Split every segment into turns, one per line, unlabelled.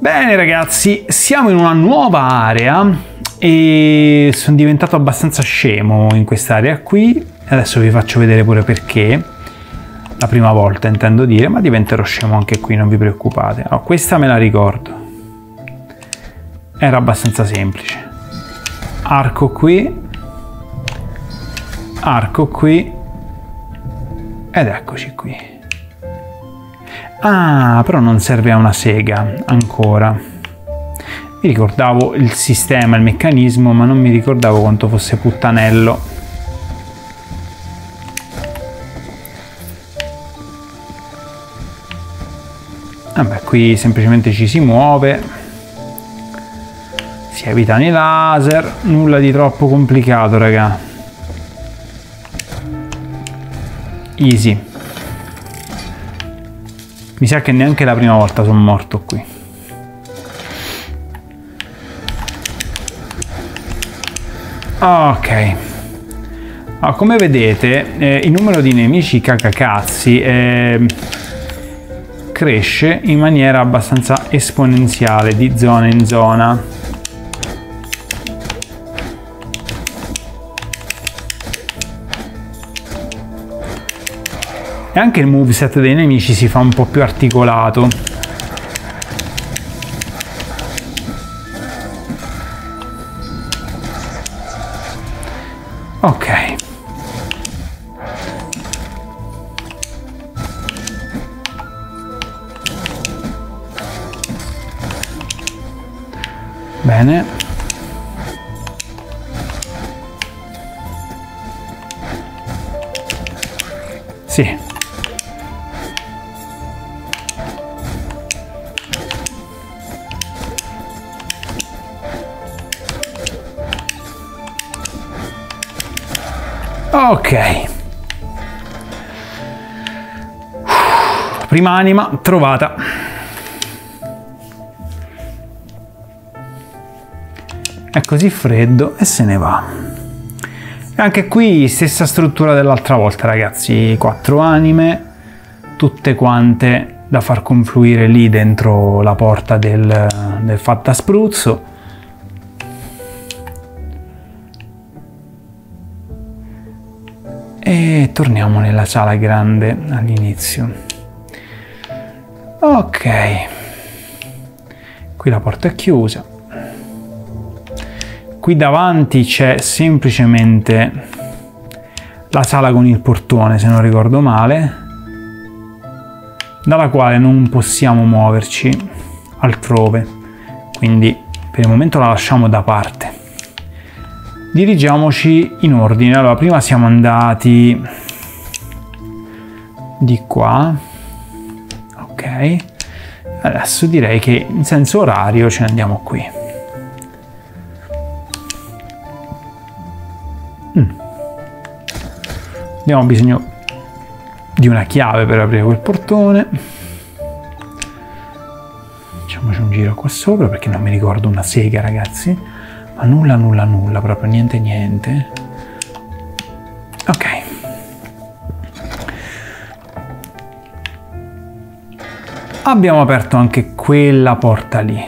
Bene ragazzi, siamo in una nuova area e sono diventato abbastanza scemo in quest'area qui. Adesso vi faccio vedere pure perché. La prima volta intendo dire, ma diventerò scemo anche qui, non vi preoccupate. Allora, questa me la ricordo. Era abbastanza semplice. Arco qui. Arco qui. Ed eccoci qui. Ah, però non serve a una sega ancora. Mi ricordavo il sistema, il meccanismo, ma non mi ricordavo quanto fosse puttanello. Vabbè, qui semplicemente ci si muove. Si evitano i laser, nulla di troppo complicato, raga. Easy. Mi sa che neanche la prima volta sono morto qui. Ok. Allora, come vedete, eh, il numero di nemici cacacazzi eh, cresce in maniera abbastanza esponenziale di zona in zona. E anche il moveset dei nemici si fa un po' più articolato. Ok. Bene. Sì. Ok. Prima anima trovata. È così freddo e se ne va. E anche qui stessa struttura dell'altra volta ragazzi, quattro anime, tutte quante da far confluire lì dentro la porta del, del fatta spruzzo torniamo nella sala grande all'inizio. Ok. Qui la porta è chiusa. Qui davanti c'è semplicemente la sala con il portone se non ricordo male dalla quale non possiamo muoverci altrove. Quindi per il momento la lasciamo da parte dirigiamoci in ordine. Allora prima siamo andati di qua. Ok. Adesso direi che in senso orario ce ne andiamo qui. Mm. abbiamo bisogno di una chiave per aprire quel portone. Facciamoci un giro qua sopra perché non mi ricordo una sega ragazzi ma nulla nulla nulla proprio niente niente. Ok. Abbiamo aperto anche quella porta lì.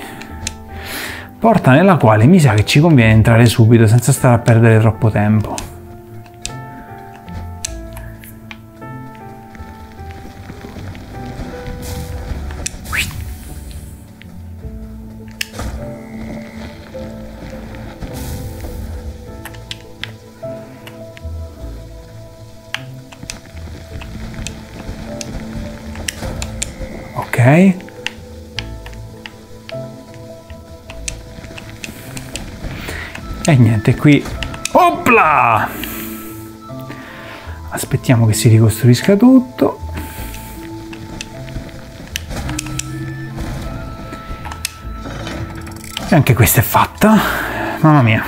Porta nella quale mi sa che ci conviene entrare subito senza stare a perdere troppo tempo E niente, qui... Opla! Aspettiamo che si ricostruisca tutto. E anche questa è fatta. Mamma mia.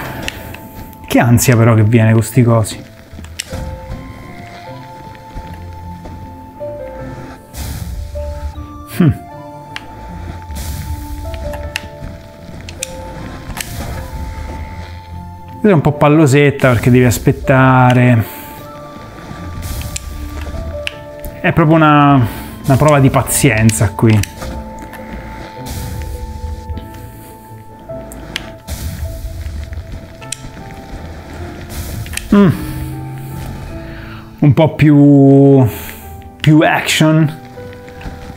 Che ansia però che viene con sti cosi. è un po' pallosetta perché devi aspettare. È proprio una, una prova di pazienza qui. Mm. Un po' più, più action,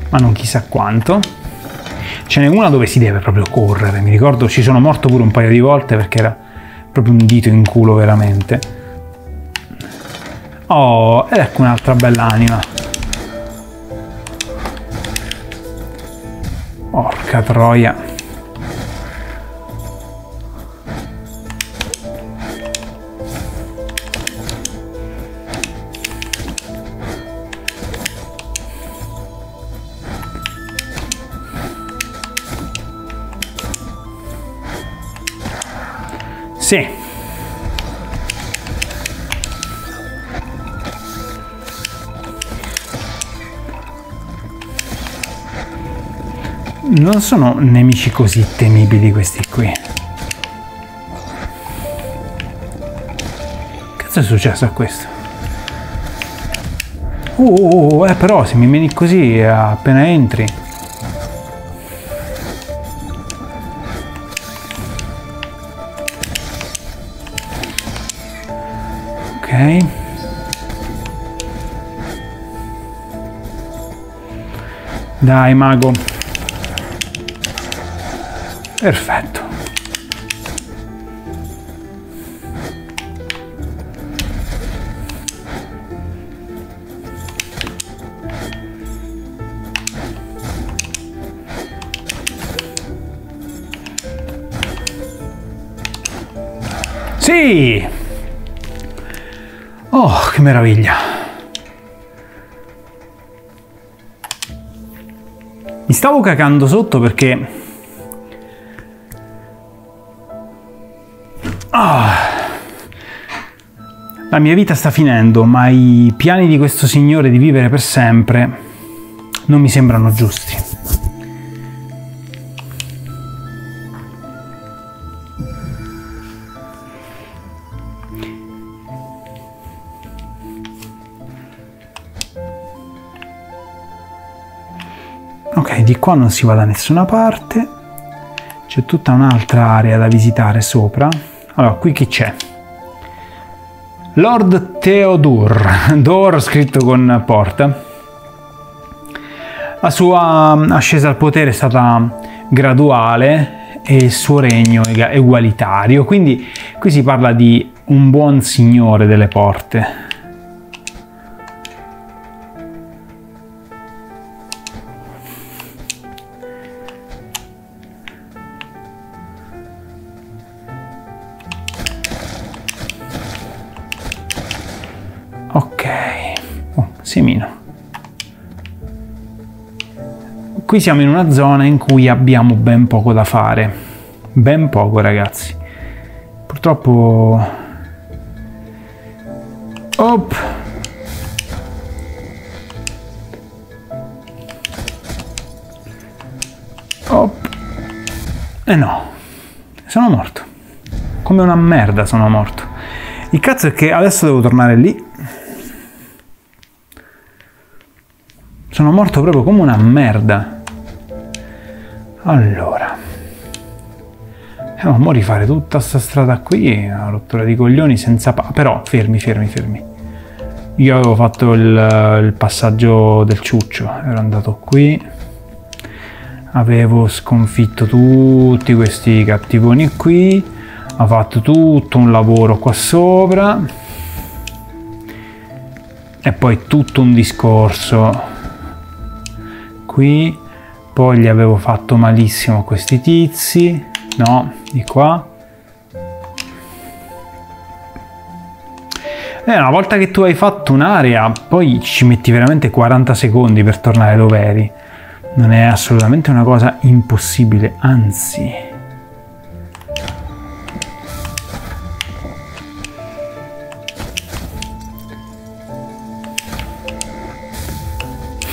ma non chissà quanto. Ce n'è una dove si deve proprio correre, mi ricordo ci sono morto pure un paio di volte perché era proprio un dito in culo veramente. Oh, ed ecco un'altra bella anima. Porca troia. Sì. Non sono nemici così temibili questi qui. Cazzo è successo a questo? Uh, eh però se mi vieni così appena entri Dai, mago. Perfetto. Sì! Oh, che meraviglia! Stavo cacando sotto perché... Ah, la mia vita sta finendo, ma i piani di questo signore di vivere per sempre non mi sembrano giusti. Ok di qua non si va da nessuna parte. C'è tutta un'altra area da visitare sopra. Allora qui chi c'è? Lord Theodore. Dor scritto con porta. La sua mm, ascesa al potere è stata graduale e il suo regno è egualitario. Quindi qui si parla di un buon signore delle porte Qui siamo in una zona in cui abbiamo ben poco da fare. Ben poco, ragazzi. Purtroppo... Op! Op! E eh no, sono morto. Come una merda sono morto. Il cazzo è che adesso devo tornare lì Sono morto proprio come una merda. Allora. Eh, ma mo rifare tutta sta strada qui, una rottura di coglioni senza pa- Però, fermi, fermi, fermi. Io avevo fatto il, il passaggio del ciuccio, ero andato qui. Avevo sconfitto tutti questi cattivoni qui. Ho fatto tutto un lavoro qua sopra. E poi tutto un discorso qui, poi gli avevo fatto malissimo questi tizi, no, di qua. E eh, una volta che tu hai fatto un'area, poi ci metti veramente 40 secondi per tornare dove eri. Non è assolutamente una cosa impossibile, anzi.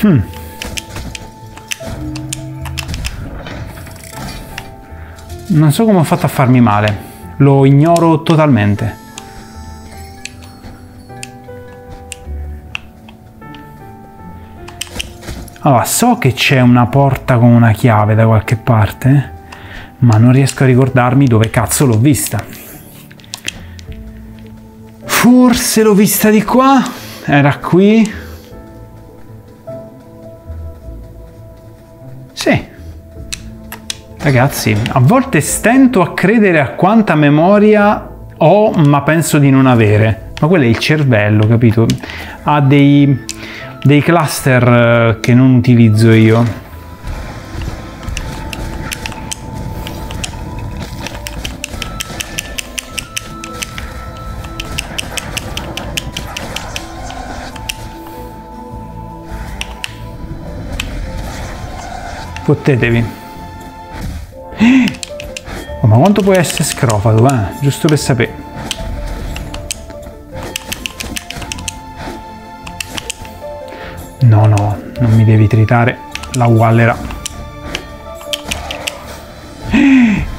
Hmm. Non so come ho fatto a farmi male. Lo ignoro totalmente. Allora, so che c'è una porta con una chiave da qualche parte, ma non riesco a ricordarmi dove cazzo l'ho vista. Forse l'ho vista di qua. Era qui. Ragazzi, a volte stento a credere a quanta memoria ho, ma penso di non avere. Ma quello è il cervello, capito? Ha dei, dei cluster eh, che non utilizzo io. Fottetevi. Ma quanto può essere scrofato, eh? Giusto per sapere. No, no, non mi devi tritare la wallera.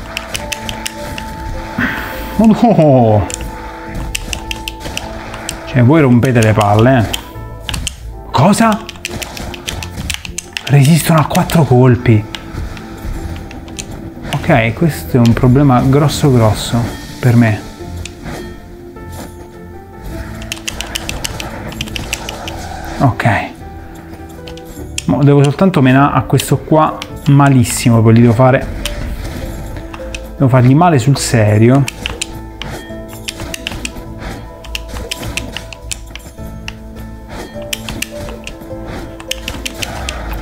Oh no! Cioè, voi rompete le palle, eh? Cosa? Resistono a quattro colpi. Ok, questo è un problema grosso grosso per me. Ok. Devo soltanto menare a questo qua malissimo, poi gli devo fare... Devo fargli male sul serio.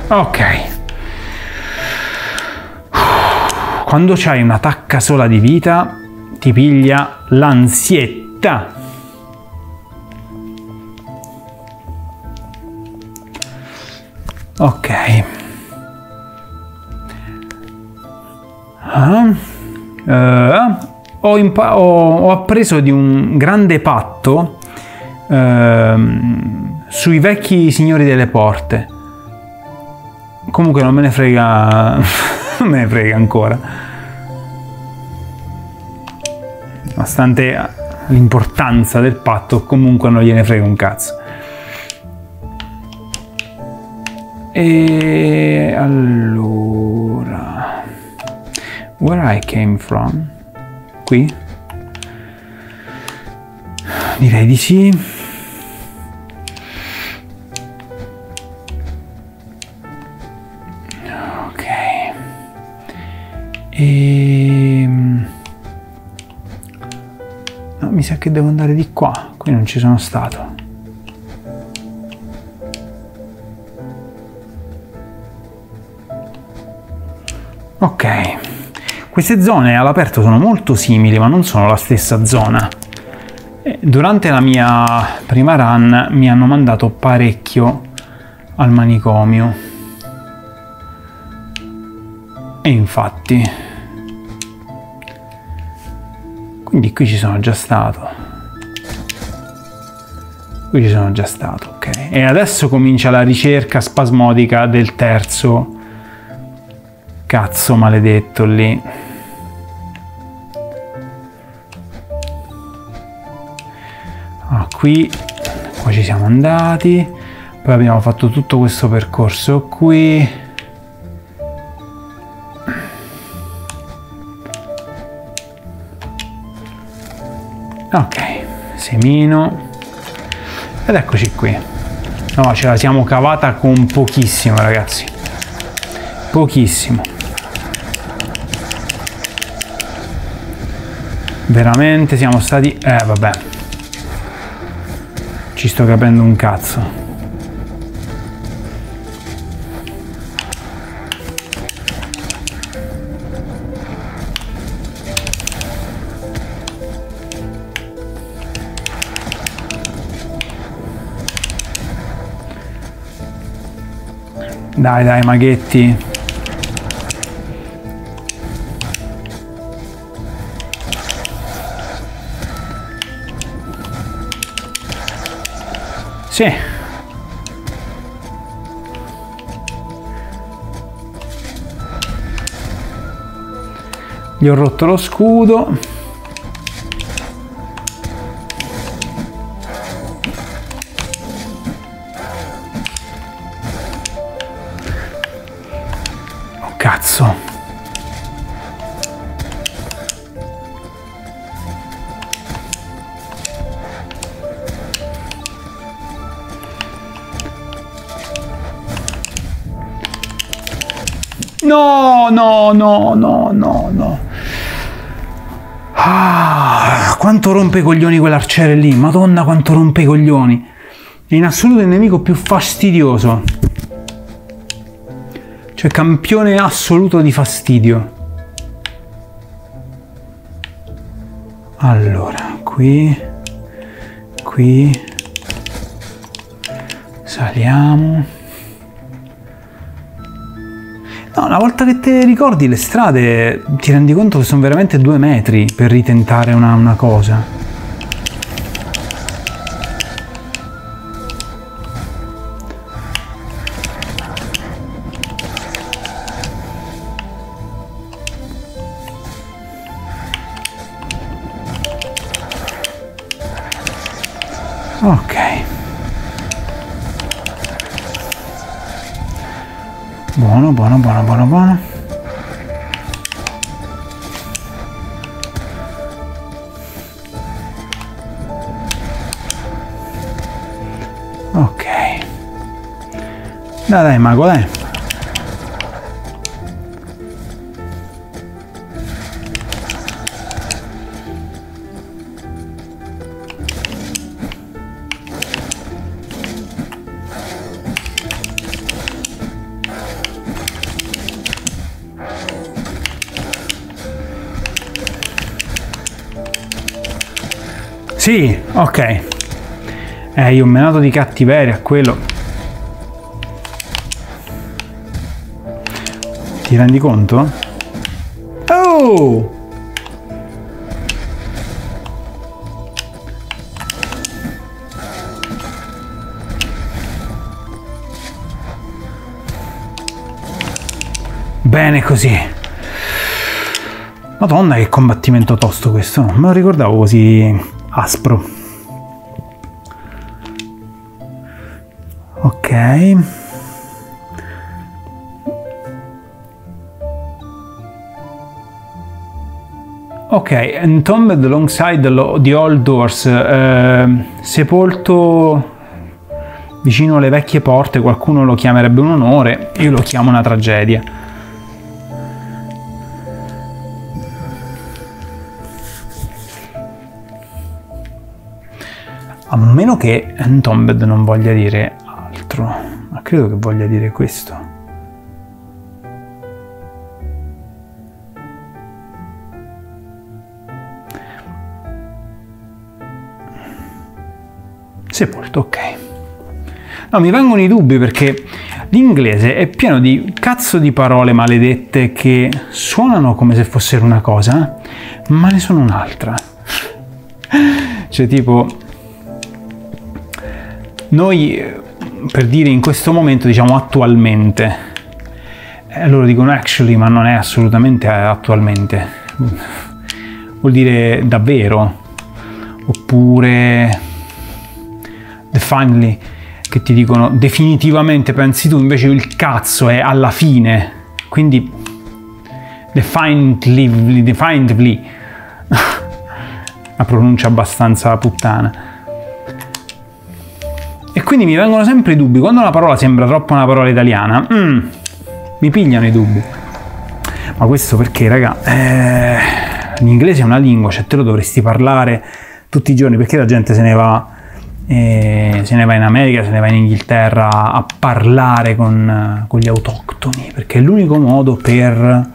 Ok. Quando c'hai una tacca sola di vita, ti piglia l'ansietta. Ok. Ah. Uh, ho, impa- ho, ho, appreso di un grande patto uh, sui vecchi signori delle porte. Comunque non me ne frega, me ne frega ancora. Nonostante l'importanza del patto, comunque non gliene frega un cazzo. E allora, where I came from? Qui? Direi di sì. E... Ehm, no, mi sa che devo andare di qua, qui non ci sono stato. Ok, queste zone all'aperto sono molto simili ma non sono la stessa zona. Durante la mia prima run mi hanno mandato parecchio al manicomio. E infatti quindi qui ci sono già stato. Qui ci sono già stato ok. E adesso comincia la ricerca spasmodica del terzo cazzo maledetto lì. Ah, qui. Qua ci siamo andati. Poi abbiamo fatto tutto questo percorso qui ok semino. Ed eccoci qui. No ce la siamo cavata con pochissimo ragazzi. Pochissimo. Veramente siamo stati eh vabbè. Ci sto capendo un cazzo Dai, dai, maghetti. Sì. Gli ho rotto lo scudo. Cazzo. No, no, no, no, no, no. Ah, quanto rompe i coglioni quell'arciere lì. Madonna, quanto rompe i coglioni. È in assoluto il nemico più fastidioso. Cioè, campione assoluto di fastidio. Allora, qui, qui, saliamo. No, una volta che te ricordi le strade, ti rendi conto che sono veramente due metri per ritentare una, una cosa. Dai, dai, mago, dai. Sì, ok. Eh, io ho menato di cattiveria, quello. Ti rendi conto? Oh! Bene così. Madonna che combattimento tosto questo, non me lo ricordavo così aspro. Ok. Ok, Entombed alongside the old doors, eh, sepolto vicino alle vecchie porte, qualcuno lo chiamerebbe un onore, io lo chiamo una tragedia. A meno che Entombed non voglia dire altro, ma credo che voglia dire questo. Sepolto, ok. No, mi vengono i dubbi perché l'inglese è pieno di cazzo di parole maledette che suonano come se fossero una cosa, ma ne sono un'altra. Cioè tipo noi, eh, per dire in questo momento, diciamo attualmente, eh, loro dicono actually, ma non è assolutamente attualmente. Vuol dire davvero. Oppure definitely, che ti dicono definitivamente pensi tu, invece il cazzo è alla fine. Quindi definitely, definitely. La pronuncia abbastanza puttana. E quindi mi vengono sempre i dubbi. Quando una parola sembra troppo una parola italiana, mm, mi pigliano i dubbi. Ma questo perché, raga, eh, l'inglese è una lingua, cioè te lo dovresti parlare tutti i giorni, perché la gente se ne va, eh, se ne va in America, se ne va in Inghilterra a parlare con, con gli autoctoni, perché è l'unico modo per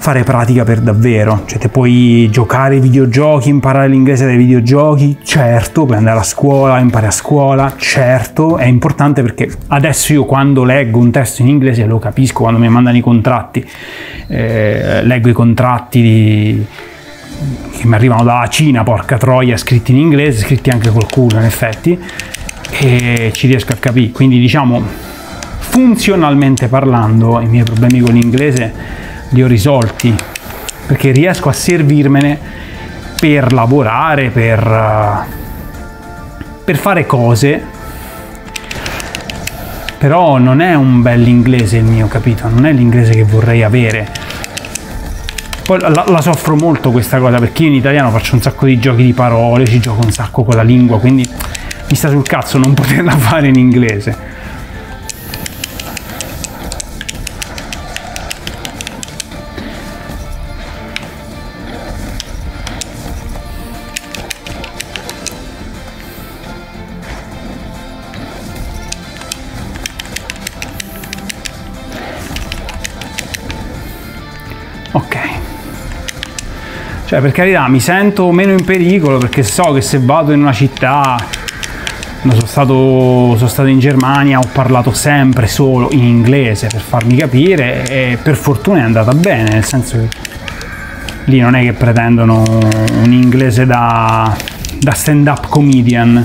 fare pratica per davvero, cioè te puoi giocare ai videogiochi, imparare l'inglese dai videogiochi, certo, puoi andare a scuola, impari a scuola, certo, è importante perché adesso io quando leggo un testo in inglese lo capisco, quando mi mandano i contratti, eh, leggo i contratti di, che mi arrivano dalla Cina, porca troia, scritti in inglese, scritti anche col culo in effetti, e ci riesco a capire, quindi diciamo funzionalmente parlando i miei problemi con l'inglese li ho risolti perché riesco a servirmene per lavorare, per, per fare cose. Però non è un bel inglese il mio, capito? Non è l'inglese che vorrei avere. Poi la, la, soffro molto questa cosa perché io in italiano faccio un sacco di giochi di parole, ci gioco un sacco con la lingua, quindi mi sta sul cazzo non poterla fare in inglese. Cioè, per carità, mi sento meno in pericolo perché so che se vado in una città sono stato, sono stato, in Germania, ho parlato sempre solo in inglese per farmi capire e per fortuna è andata bene, nel senso che lì non è che pretendono un inglese da, da stand-up comedian,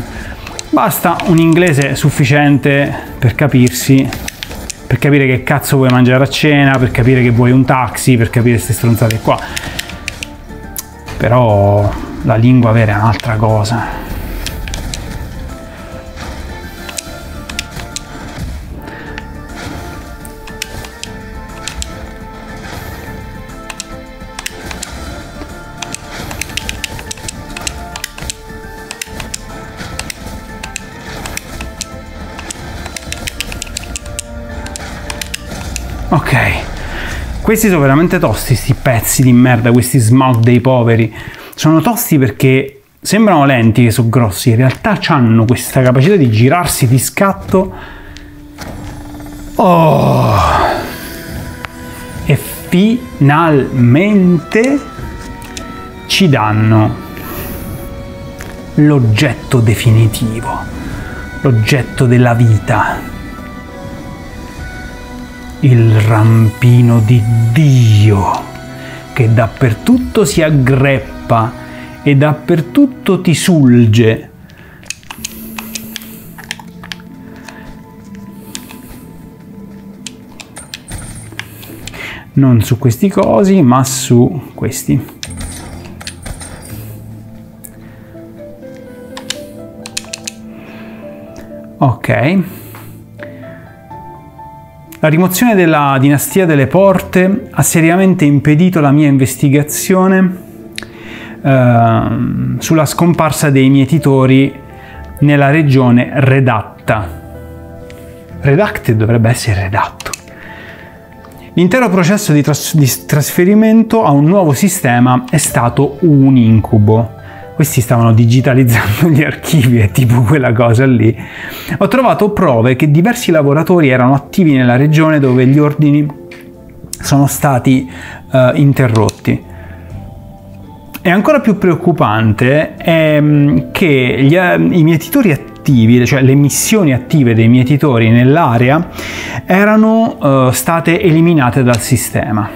basta un inglese sufficiente per capirsi, per capire che cazzo vuoi mangiare a cena, per capire che vuoi un taxi, per capire queste stronzate qua. Però la lingua vera è un'altra cosa. Ok, questi sono veramente tosti, questi pezzi di merda, questi smog dei poveri. Sono tosti perché sembrano lenti che sono grossi, in realtà hanno questa capacità di girarsi di scatto. Oh! E finalmente ci danno l'oggetto definitivo, l'oggetto della vita il rampino di Dio che dappertutto si aggreppa e dappertutto ti sulge. Non su questi cosi, ma su questi. Ok. La rimozione della dinastia delle porte ha seriamente impedito la mia investigazione eh, sulla scomparsa dei mietitori nella regione redatta. Redacted dovrebbe essere redatto. L'intero processo di, tras- di trasferimento a un nuovo sistema è stato un incubo questi stavano digitalizzando gli archivi, è tipo quella cosa lì, ho trovato prove che diversi lavoratori erano attivi nella regione dove gli ordini sono stati uh, interrotti. E ancora più preoccupante è mm, che gli, i mietitori attivi, cioè le missioni attive dei mietitori nell'area, erano uh, state eliminate dal sistema.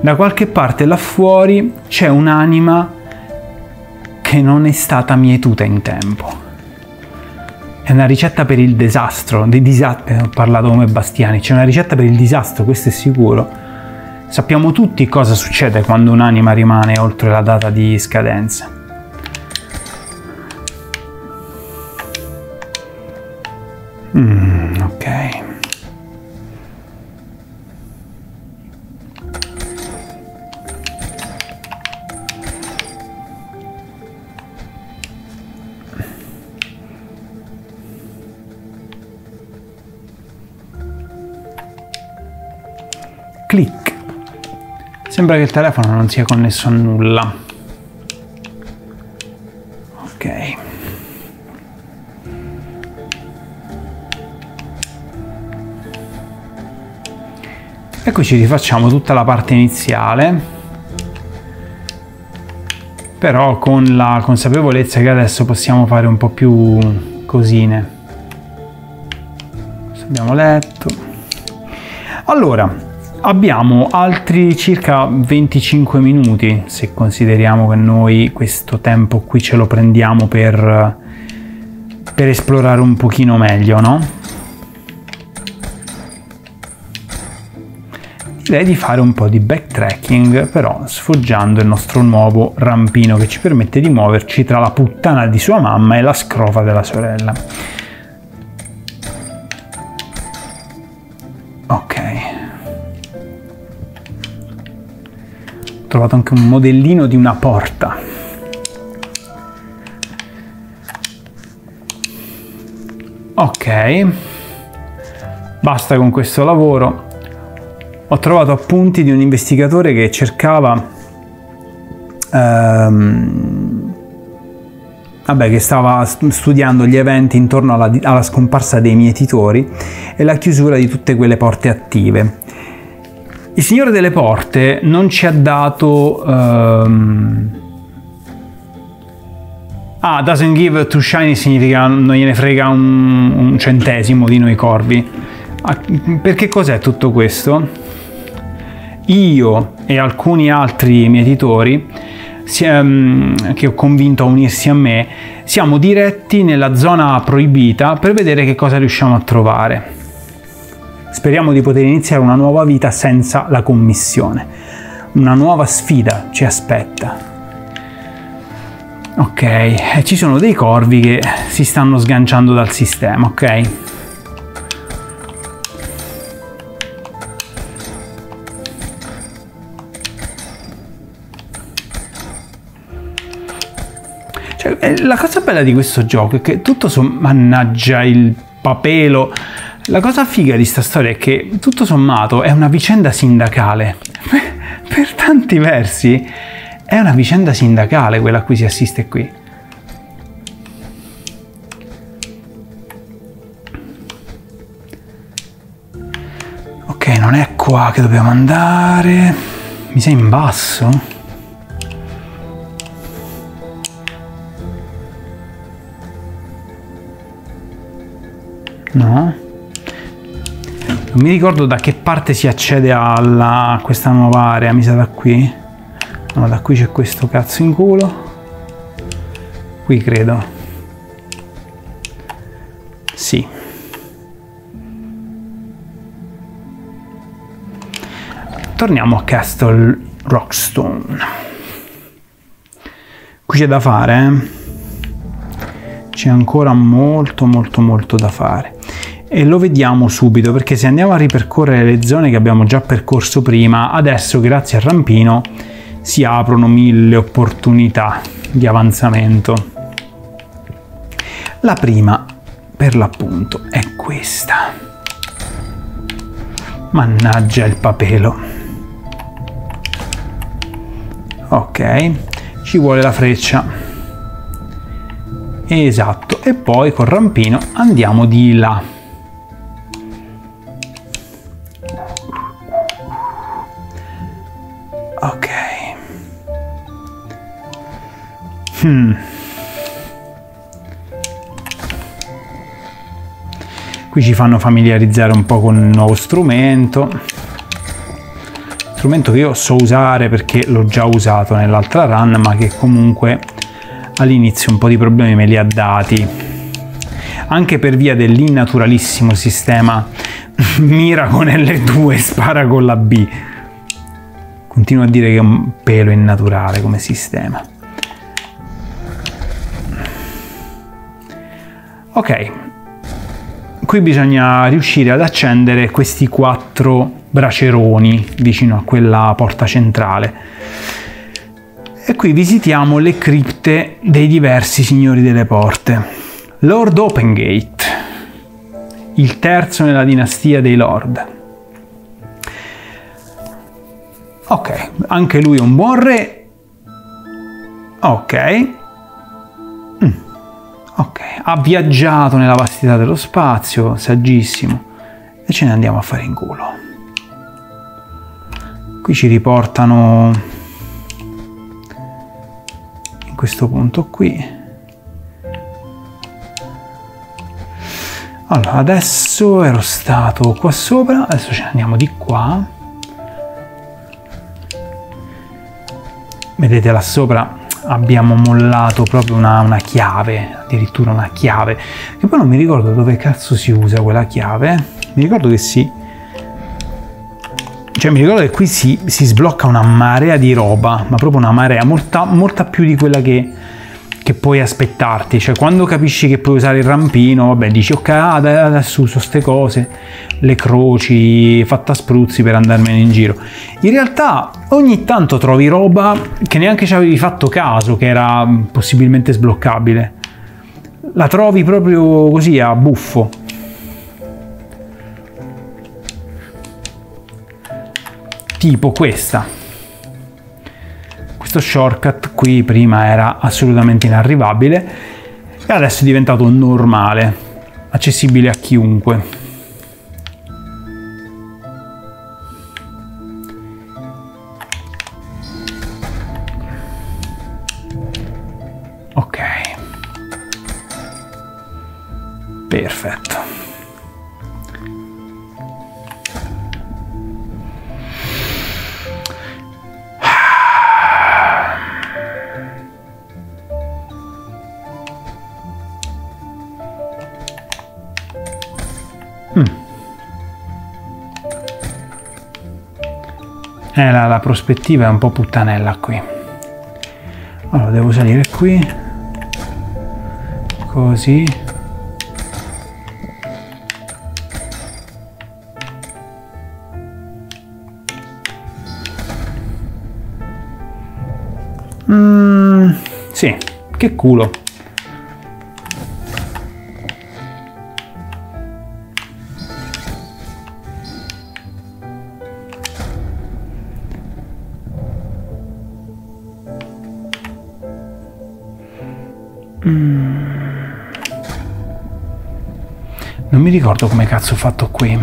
Da qualche parte là fuori c'è un'anima che non è stata mietuta in tempo. È una ricetta per il disastro, di disastro, eh, ho parlato come Bastiani, c'è una ricetta per il disastro, questo è sicuro. Sappiamo tutti cosa succede quando un'anima rimane oltre la data di scadenza. Mm, Sembra che il telefono non sia connesso a nulla. Ok. Eccoci, rifacciamo tutta la parte iniziale però con la consapevolezza che adesso possiamo fare un po' più cosine. Abbiamo letto. Allora, Abbiamo altri circa 25 minuti, se consideriamo che noi questo tempo qui ce lo prendiamo per, per esplorare un pochino meglio, no? Direi di fare un po' di backtracking, però sfoggiando il nostro nuovo rampino che ci permette di muoverci tra la puttana di sua mamma e la scrofa della sorella. Trovato anche un modellino di una porta. Ok, basta con questo lavoro. Ho trovato appunti di un investigatore che cercava... Um, vabbè, che stava studiando gli eventi intorno alla, alla scomparsa dei mietitori e la chiusura di tutte quelle porte attive Il Signore delle Porte non ci ha dato... Um... Ah, doesn't give to shiny significa non gliene frega un, un centesimo di noi corvi. Ah, perché cos'è tutto questo? Io e alcuni altri mietitori um, che ho convinto a unirsi a me, siamo diretti nella zona proibita per vedere che cosa riusciamo a trovare. Speriamo di poter iniziare una nuova vita senza la commissione. Una nuova sfida ci aspetta. Ok, ci sono dei corvi che si stanno sganciando dal sistema, ok? Cioè, eh, la cosa bella di questo gioco è che tutto sommato, mannaggia il papelo, la cosa figa di sta storia è che tutto sommato è una vicenda sindacale. per tanti versi è una vicenda sindacale quella a cui si assiste qui. Ok, non è qua che dobbiamo andare. Mi sei in basso? No? Non mi ricordo da che parte si accede alla, a questa nuova area, mi sa da qui. No, da qui c'è questo cazzo in culo. Qui credo. Sì. Torniamo a Castle Rockstone. Qui c'è da fare, eh? C'è ancora molto molto molto da fare e lo vediamo subito perché se andiamo a ripercorrere le zone che abbiamo già percorso prima, adesso grazie al rampino si aprono mille opportunità di avanzamento. La prima, per l'appunto, è questa. Mannaggia il papelo. Ok, ci vuole la freccia. Esatto, e poi col rampino andiamo di là. Hmm. Qui ci fanno familiarizzare un po' con il nuovo strumento. Strumento che io so usare perché l'ho già usato nell'altra run, ma che comunque all'inizio un po' di problemi me li ha dati. Anche per via dell'innaturalissimo sistema mira con L2 e spara con la B. Continuo a dire che è un pelo innaturale come sistema. Ok, qui bisogna riuscire ad accendere questi quattro braceroni vicino a quella porta centrale. E qui visitiamo le cripte dei diversi signori delle porte. Lord Opengate, il terzo nella dinastia dei Lord. Ok, anche lui è un buon re. Ok, Ok, ha viaggiato nella vastità dello spazio, saggissimo, e ce ne andiamo a fare in culo. Qui ci riportano in questo punto qui. Allora, adesso ero stato qua sopra, adesso ce ne andiamo di qua. Vedete là sopra abbiamo mollato proprio una, una, chiave, addirittura una chiave, che poi non mi ricordo dove cazzo si usa quella chiave, mi ricordo che si... Cioè mi ricordo che qui si, si sblocca una marea di roba, ma proprio una marea, molta, molta più di quella che, che puoi aspettarti, cioè quando capisci che puoi usare il rampino, vabbè, dici ok, adesso uso queste cose, le croci, fatta spruzzi per andarmene in giro. In realtà ogni tanto trovi roba che neanche ci avevi fatto caso che era possibilmente sbloccabile. La trovi proprio così a buffo. Tipo questa questo shortcut qui prima era assolutamente inarrivabile e adesso è diventato normale, accessibile a chiunque. La, prospettiva è un po' puttanella qui. Allora, devo salire qui. Così. Mm, sì, che culo. Ricordo come cazzo ho fatto qui.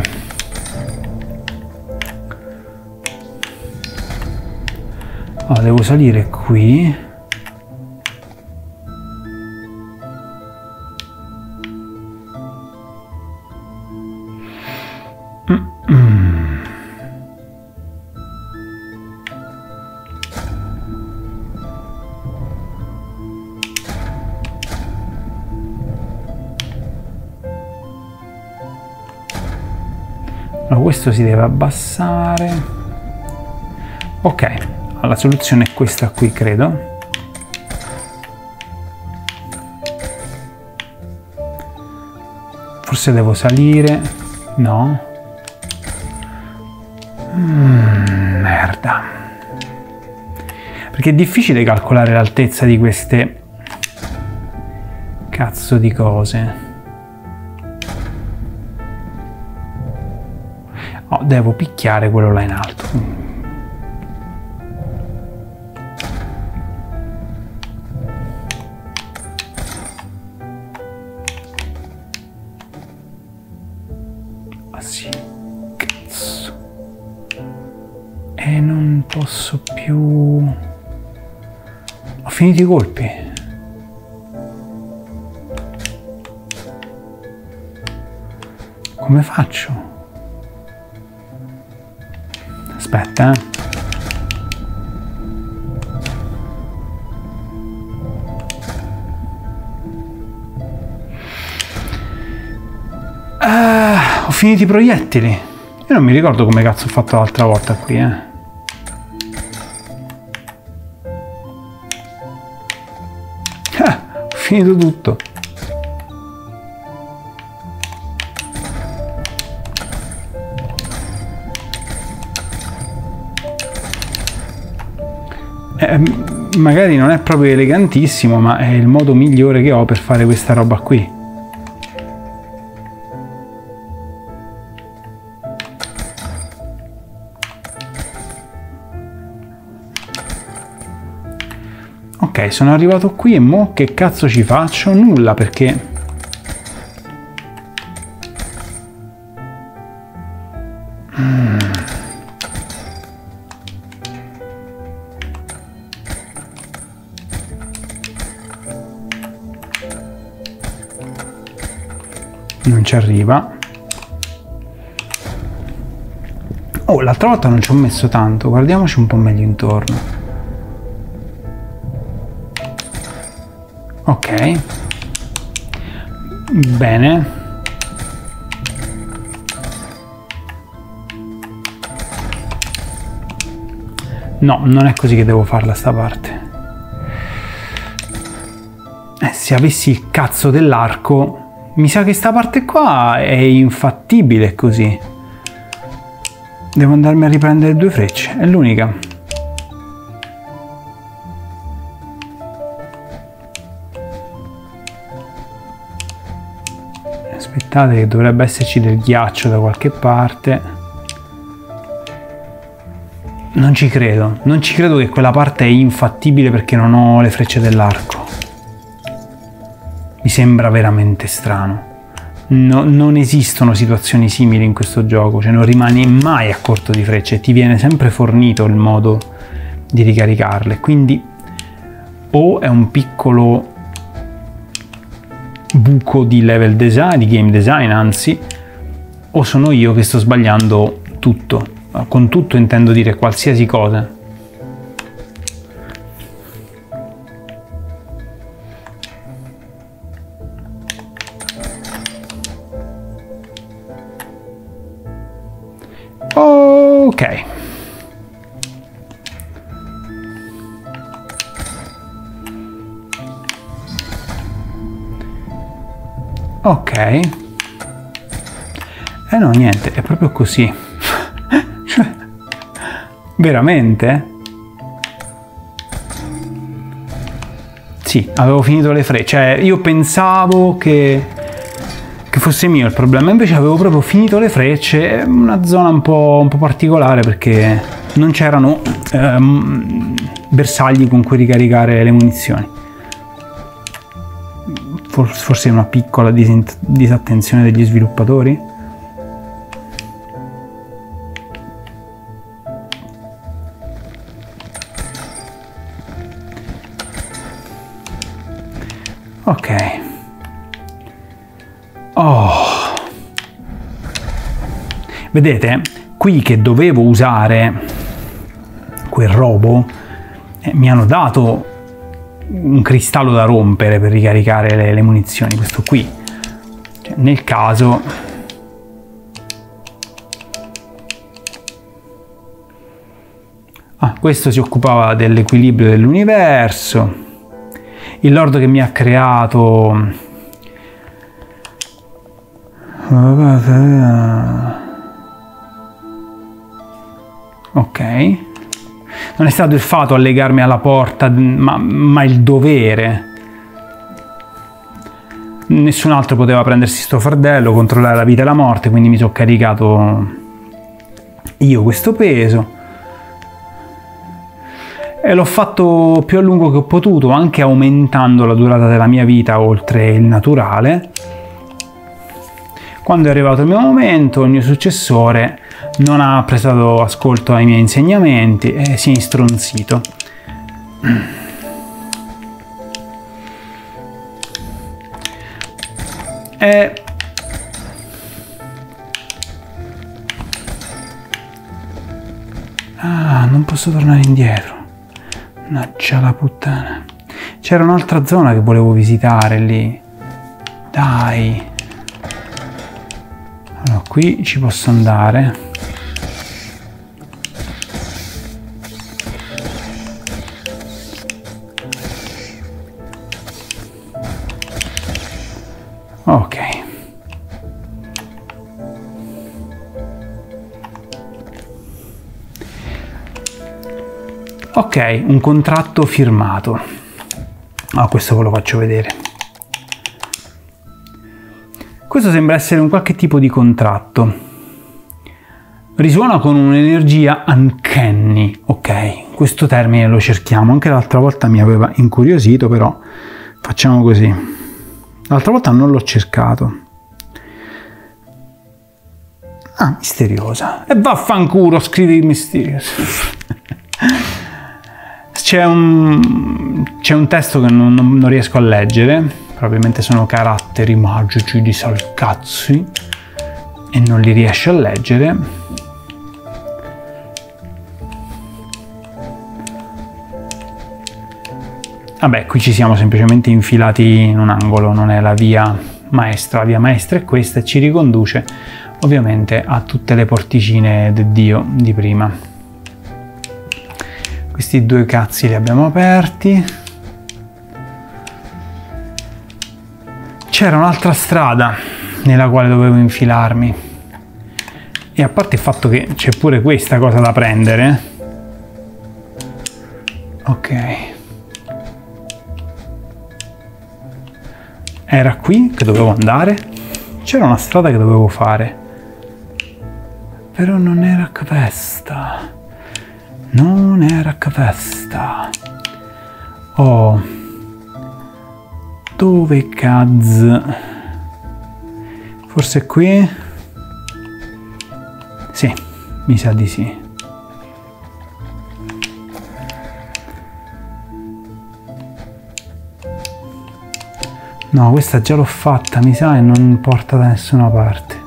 Oh, devo salire qui. Questo si deve abbassare. Ok, la soluzione è questa qui, credo. Forse devo salire. No. Mm, merda. Perché è difficile calcolare l'altezza di queste cazzo di cose. Devo picchiare quello là in alto. Ah sì, cazzo. E non posso più... Ho finito i colpi. Come faccio? Aspetta, eh. Ah, ho finito i proiettili. Io non mi ricordo come cazzo ho fatto l'altra volta qui, eh. Ah, finito tutto. Eh, magari non è proprio elegantissimo, ma è il modo migliore che ho per fare questa roba qui. Ok, sono arrivato qui e mo che cazzo ci faccio? Nulla perché... Non ci arriva. Oh, l'altra volta non ci ho messo tanto, guardiamoci un po' meglio intorno. Ok. Bene. No, non è così che devo farla sta parte. Eh, se avessi il cazzo dell'arco, mi sa che sta parte qua è infattibile così. Devo andarmi a riprendere due frecce, è l'unica. Aspettate che dovrebbe esserci del ghiaccio da qualche parte. Non ci credo, non ci credo che quella parte è infattibile perché non ho le frecce dell'arco. Mi sembra veramente strano. No, non esistono situazioni simili in questo gioco, cioè non rimani mai a corto di frecce, ti viene sempre fornito il modo di ricaricarle. Quindi o è un piccolo buco di level design, di game design anzi, o sono io che sto sbagliando tutto. Con tutto intendo dire qualsiasi cosa. Eh no, niente, è proprio così. cioè, veramente? Sì, avevo finito le frecce. Cioè, io pensavo che, che fosse mio il problema, invece avevo proprio finito le frecce. È una zona un po', un po particolare perché non c'erano ehm, bersagli con cui ricaricare le munizioni forse una piccola disattenzione degli sviluppatori? Ok. Oh. Vedete, qui che dovevo usare quel robo, eh, mi hanno dato un cristallo da rompere per ricaricare le, le munizioni, questo qui. Cioè, nel caso... Ah, questo si occupava dell'equilibrio dell'universo. Il lord che mi ha creato... Ok non è stato il fatto a legarmi alla porta, ma, ma il dovere. Nessun altro poteva prendersi sto fardello, controllare la vita e la morte, quindi mi sono caricato io questo peso. E l'ho fatto più a lungo che ho potuto, anche aumentando la durata della mia vita oltre il naturale. Quando è arrivato il mio momento, il mio successore non ha prestato ascolto ai miei insegnamenti e si è istronzito. E Ah, non posso tornare indietro. Naccia la puttana. C'era un'altra zona che volevo visitare lì. Dai. Allora, qui ci posso andare. Ok. Ok, un contratto firmato. Ah, questo ve lo faccio vedere. Questo sembra essere un qualche tipo di contratto. Risuona con un'energia uncanny. Ok, questo termine lo cerchiamo. Anche l'altra volta mi aveva incuriosito, però facciamo così. L'altra volta non l'ho cercato. Ah, misteriosa. E vaffanculo, scrivi misteriosa. c'è, un, c'è un testo che non, non, non, riesco a leggere. Probabilmente sono caratteri magici di Salcazzi e non li riesce a leggere. Vabbè, qui ci siamo semplicemente infilati in un angolo, non è la via maestra, la via maestra è questa e ci riconduce ovviamente a tutte le porticine del Dio di prima. Questi due cazzi li abbiamo aperti. C'era un'altra strada nella quale dovevo infilarmi. E a parte il fatto che c'è pure questa cosa da prendere. Ok. Era qui che dovevo andare? C'era una strada che dovevo fare. Però non era questa. Non era questa. Oh. Dove cazzo? Forse qui? Sì, mi sa di sì. No, questa già l'ho fatta, mi sa, e non porta da nessuna parte.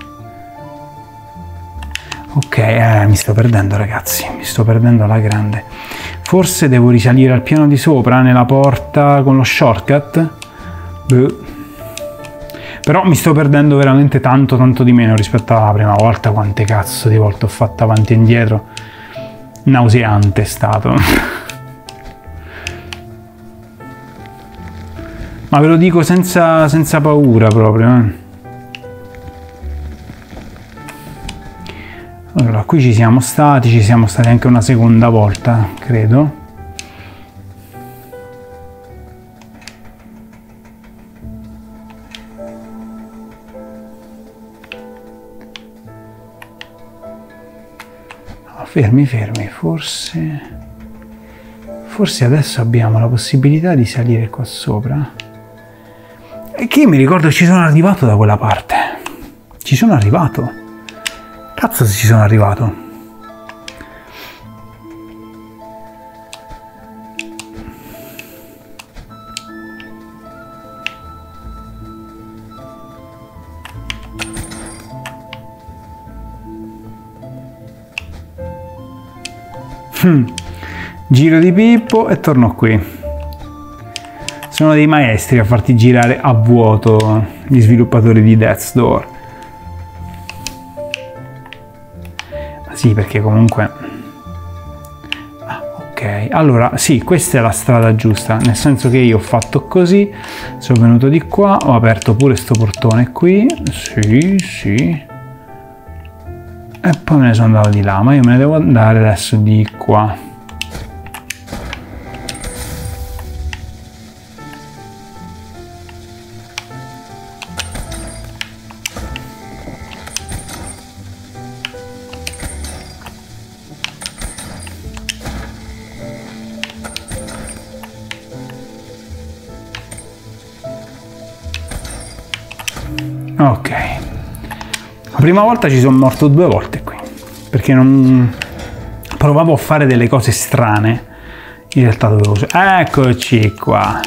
Ok, eh, mi sto perdendo ragazzi, mi sto perdendo alla grande. Forse devo risalire al piano di sopra, nella porta con lo shortcut? Beh. Però mi sto perdendo veramente tanto, tanto di meno rispetto alla prima volta. Quante cazzo di volte ho fatto avanti e indietro. Nauseante è stato. Ma ve lo dico senza, senza paura proprio. Eh. Allora, qui ci siamo stati, ci siamo stati anche una seconda volta, credo. fermi, fermi, forse... Forse adesso abbiamo la possibilità di salire qua sopra. Che mi ricordo ci sono arrivato da quella parte. Ci sono arrivato. Cazzo se ci sono arrivato. Hmm. Giro di Pippo e torno qui. Sono dei maestri a farti girare a vuoto gli sviluppatori di Death's Door. Ma sì, perché comunque... Ah, ok, allora sì, questa è la strada giusta, nel senso che io ho fatto così, sono venuto di qua, ho aperto pure questo portone qui, sì, sì, e poi me ne sono andato di là ma io me ne devo andare adesso di qua prima volta ci sono morto due volte qui, perché non provavo a fare delle cose strane. In realtà dovevo... Eccoci qua.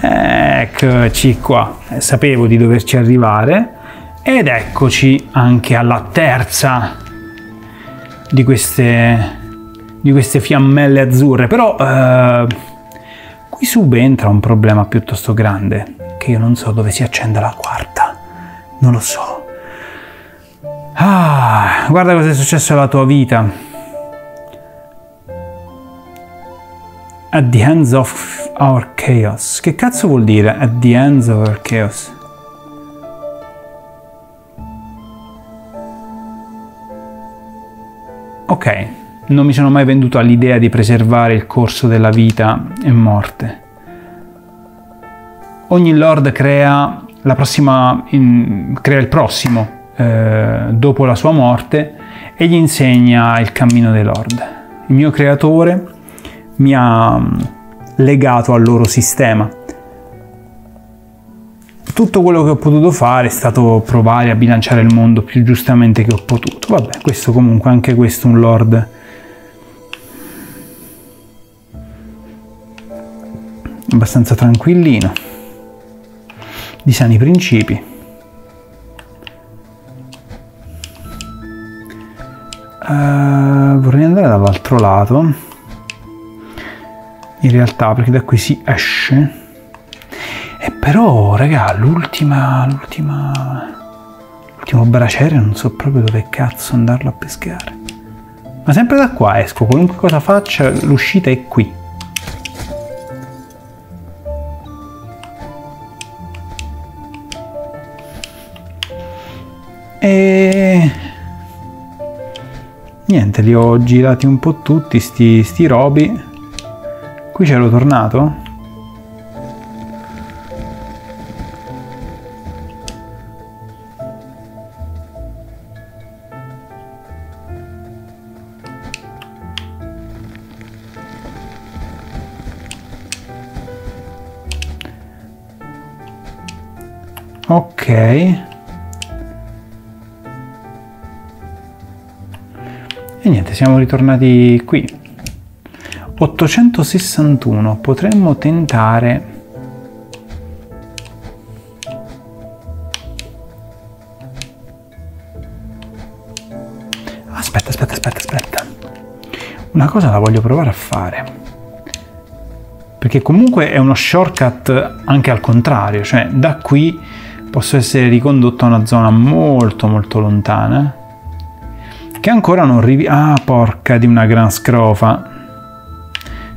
Eccoci qua. Eh, sapevo di doverci arrivare. Ed eccoci anche alla terza di queste, di queste fiammelle azzurre. Però eh, qui subentra un problema piuttosto grande, che io non so dove si accenda la quarta. Non lo so. Ah, guarda cosa è successo alla tua vita. At the ends of our chaos. Che cazzo vuol dire at the ends of our chaos? Ok, non mi sono mai venduto all'idea di preservare il corso della vita e morte. Ogni lord crea la prossima, in, crea il prossimo eh, dopo la sua morte e gli insegna il cammino dei Lord. Il mio creatore mi ha mm, legato al loro sistema. Tutto quello che ho potuto fare è stato provare a bilanciare il mondo più giustamente che ho potuto. Vabbè, questo comunque, anche questo un Lord abbastanza tranquillino di sani principi. Uh, vorrei andare dall'altro lato, in realtà, perché da qui si esce. E però, raga, l'ultima, l'ultima, l'ultimo braciere non so proprio dove cazzo andarlo a pescare. Ma sempre da qua esco, qualunque cosa faccia, l'uscita è qui. E niente, li ho girati un po' tutti sti, sti robi. Qui c'ero tornato? Ok. siamo ritornati qui. 861, potremmo tentare... Aspetta, aspetta, aspetta, aspetta. Una cosa la voglio provare a fare perché comunque è uno shortcut anche al contrario, cioè da qui posso essere ricondotto a una zona molto molto lontana che ancora non rivi... Ah, porca di una gran scrofa.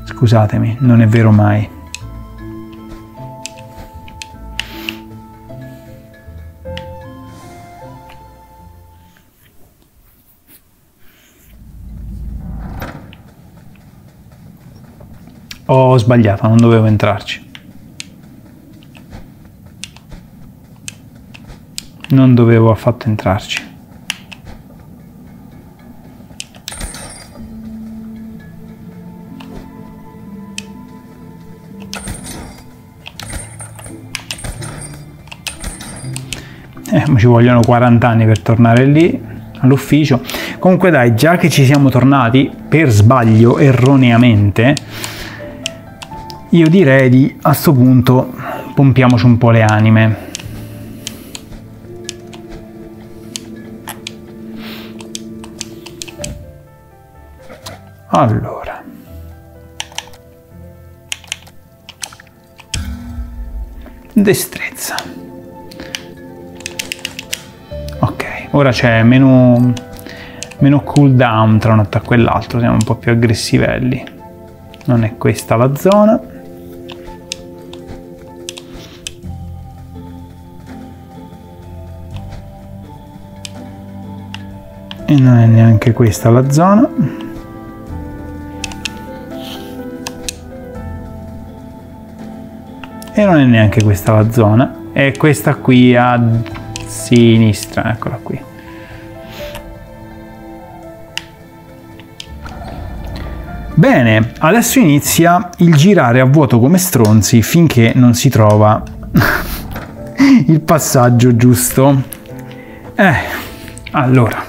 Scusatemi, non è vero mai. Ho sbagliato, non dovevo entrarci. Non dovevo affatto entrarci. Eh, ci vogliono 40 anni per tornare lì all'ufficio. Comunque dai, già che ci siamo tornati per sbaglio, erroneamente, io direi di a questo punto pompiamoci un po' le anime. Allora. Destrezza. Ora c'è meno, meno cooldown tra un attacco e l'altro, siamo un po' più aggressivelli. Non è questa la zona. e non è neanche questa la zona e non è neanche questa la zona è questa qui a sinistra eccola qui. Bene adesso inizia il girare a vuoto come stronzi finché non si trova il passaggio giusto. Eh allora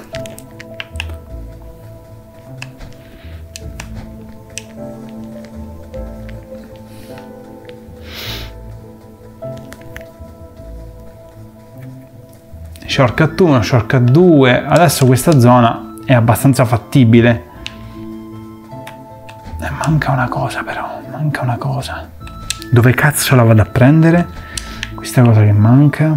shortcut 1, shortcut 2, adesso questa zona è abbastanza fattibile. Eh, manca una cosa però, manca una cosa. Dove cazzo la vado a prendere? Questa cosa che manca.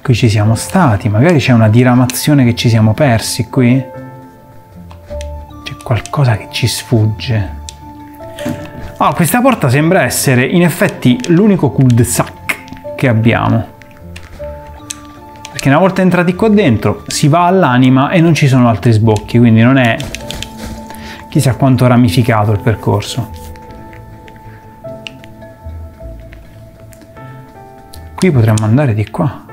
Qui ci siamo stati, magari c'è una diramazione che ci siamo persi qui. C'è qualcosa che ci sfugge. Ah, questa porta sembra essere in effetti l'unico cul-de-sac che abbiamo. Perché una volta entrati qua dentro si va all'anima e non ci sono altri sbocchi, quindi non è chissà quanto ramificato il percorso. Qui potremmo andare di qua.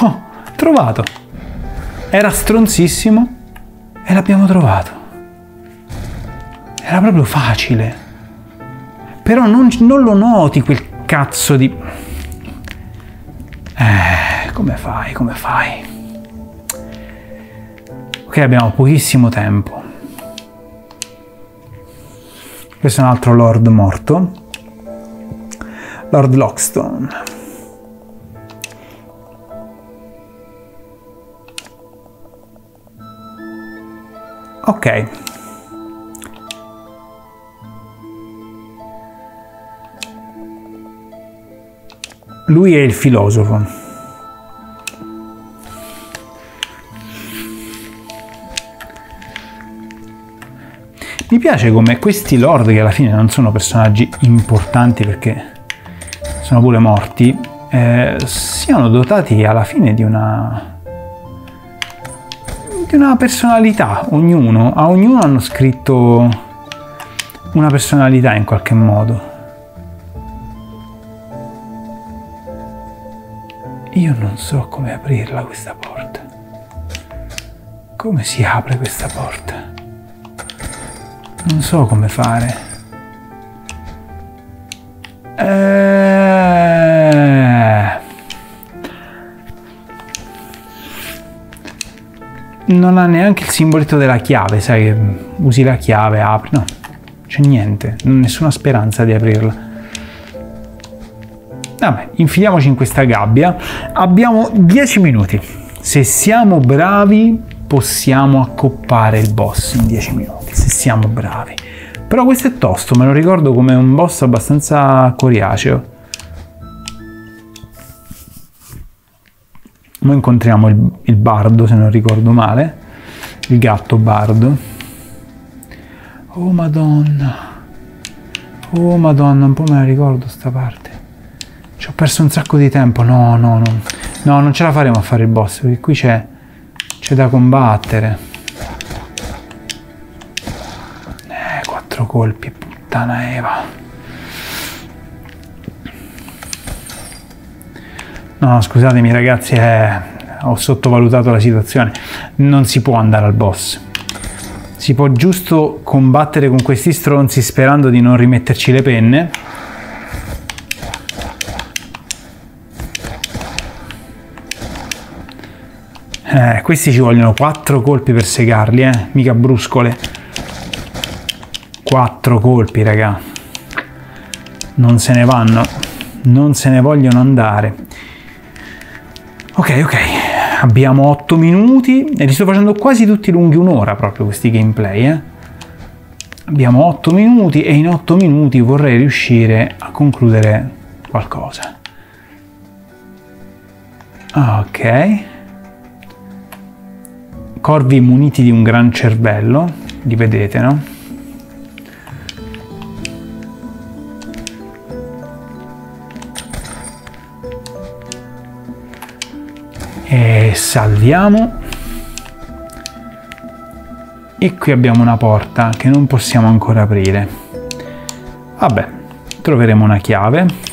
Oh, trovato! Era stronzissimo e l'abbiamo trovato. Era proprio facile. Però non, non lo noti quel cazzo di... Eh, come fai, come fai? Ok, abbiamo pochissimo tempo. Questo è un altro Lord morto. Lord Lockstone. Ok. Lui è il filosofo. Mi piace come questi lord, che alla fine non sono personaggi importanti perché sono pure morti, eh, siano dotati alla fine di una, di una personalità, ognuno. A ognuno hanno scritto una personalità in qualche modo. Io non so come aprirla questa porta. Come si apre questa porta? Non so come fare. Eh... Non ha neanche il simboletto della chiave, sai usi la chiave, apri. No, c'è niente, nessuna speranza di aprirla. Vabbè, infiliamoci in questa gabbia. Abbiamo 10 minuti. Se siamo bravi, possiamo accoppare il boss in 10 minuti. Se siamo bravi. Però questo è tosto, me lo ricordo come un boss abbastanza coriaceo. Ora incontriamo il, il bardo, se non ricordo male. Il gatto bardo. Oh madonna. Oh madonna, un po' me la ricordo sta parte. Perso un sacco di tempo. No, no, no. No, non ce la faremo a fare il boss, perché qui c'è... C'è da combattere. Eh, quattro colpi, puttana Eva. No, scusatemi ragazzi, eh, ho sottovalutato la situazione. Non si può andare al boss. Si può giusto combattere con questi stronzi sperando di non rimetterci le penne. Eh, questi ci vogliono 4 colpi per segarli, eh? mica bruscole. 4 colpi, raga. Non se ne vanno, non se ne vogliono andare. Ok, ok, abbiamo 8 minuti e li sto facendo quasi tutti lunghi un'ora proprio questi gameplay. Eh? Abbiamo 8 minuti e in 8 minuti vorrei riuscire a concludere qualcosa. Ok. Corvi muniti di un gran cervello, li vedete, no? E salviamo. E qui abbiamo una porta che non possiamo ancora aprire. Vabbè, troveremo una chiave.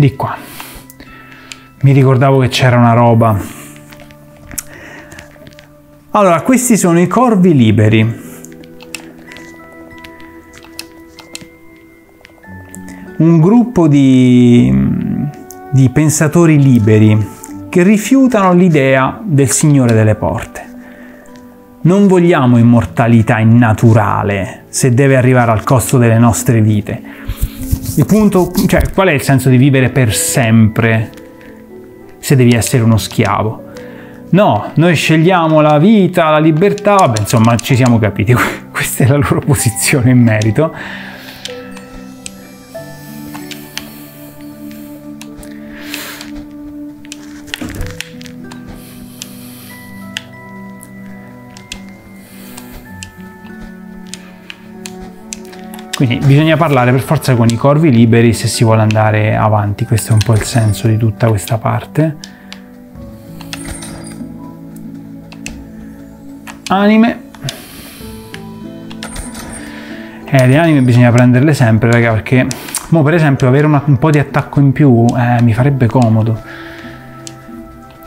Di qua. Mi ricordavo che c'era una roba. Allora, questi sono i corvi liberi. Un gruppo di, di pensatori liberi che rifiutano l'idea del Signore delle Porte. Non vogliamo immortalità innaturale se deve arrivare al costo delle nostre vite. Il punto, cioè, qual è il senso di vivere per sempre se devi essere uno schiavo? No, noi scegliamo la vita, la libertà, vabbè, insomma, ci siamo capiti, questa è la loro posizione in merito. Quindi bisogna parlare per forza con i corvi liberi se si vuole andare avanti, questo è un po' il senso di tutta questa parte. Anime. Eh, le anime bisogna prenderle sempre, raga, perché mo per esempio avere una, un po' di attacco in più eh, mi farebbe comodo.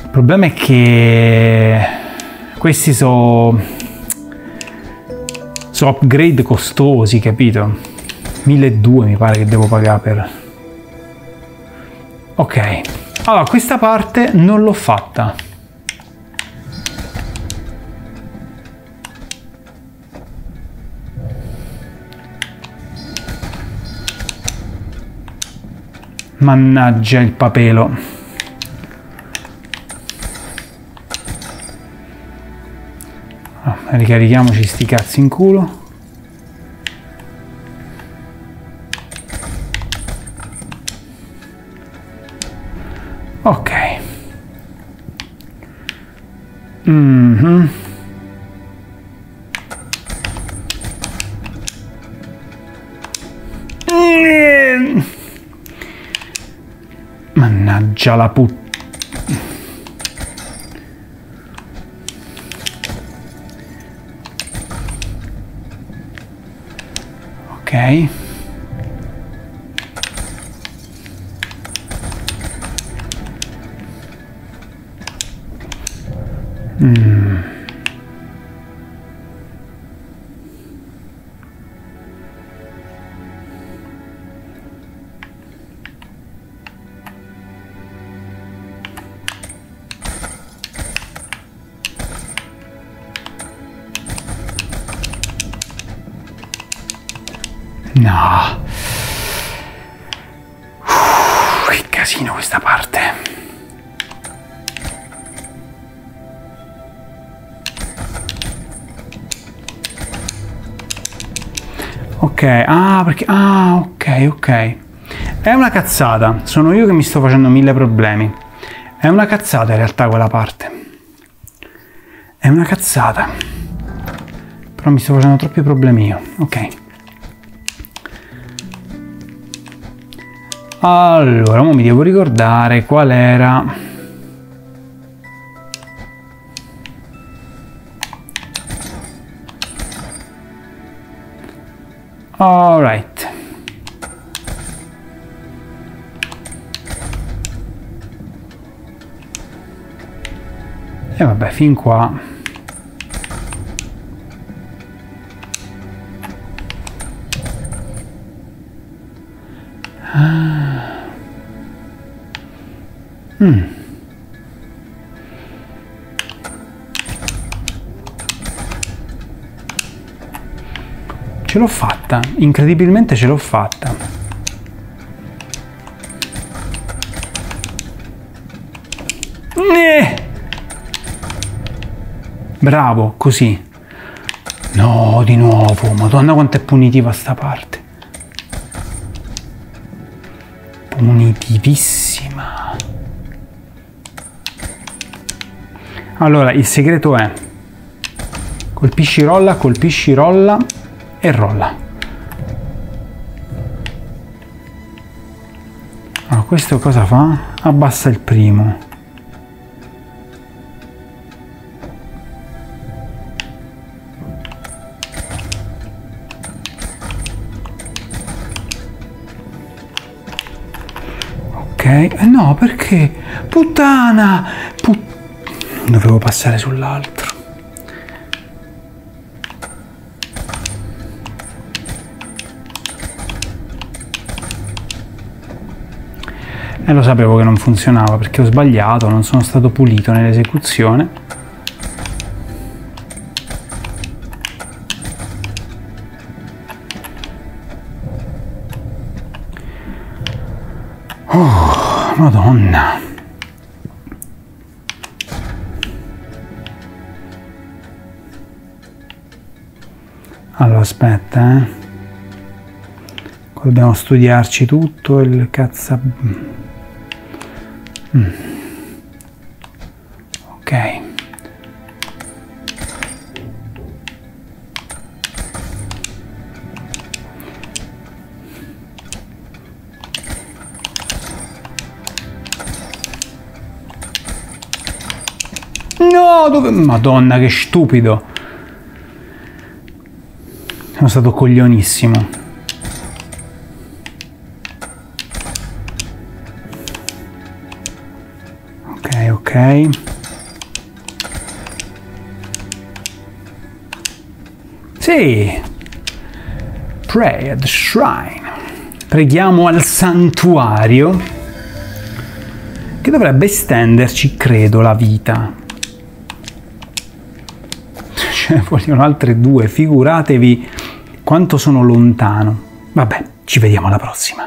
Il problema è che questi sono sono upgrade costosi, capito? 1200 mi pare che devo pagare per... Ok, allora questa parte non l'ho fatta. Mannaggia il papelo. Ricarichiamoci sti cazzi in culo ok mm -hmm. Mannaggia la puttana. Mm. No. Che casino questa parte. Ok, ah, perché... Ah, ok, ok. È una cazzata, sono io che mi sto facendo mille problemi. È una cazzata in realtà quella parte. È una cazzata. Però mi sto facendo troppi problemi io. Ok. Allora, ora mi devo ricordare qual era... Alright. E vabbè, fin qua l'ho fatta, incredibilmente ce l'ho fatta. Eh. Bravo, così. No, di nuovo, madonna quanto è punitiva sta parte. Punitivissima. Allora, il segreto è colpisci rolla, colpisci rolla e rolla. Allora, questo cosa fa? Abbassa il primo. Ok, eh no, perché? Puttana! Puttana! dovevo passare sull'altro e lo sapevo che non funzionava perché ho sbagliato non sono stato pulito nell'esecuzione Oh, madonna. Allora aspetta, eh. Dobbiamo studiarci tutto il cazzo. Mm. Ok. No, dove... Madonna, che stupido sono stato coglionissimo. Ok. Sì. Pray at the shrine. Preghiamo al santuario che dovrebbe estenderci, credo, la vita. Ce ne vogliono altre due, figuratevi quanto sono lontano. Vabbè, ci vediamo alla prossima.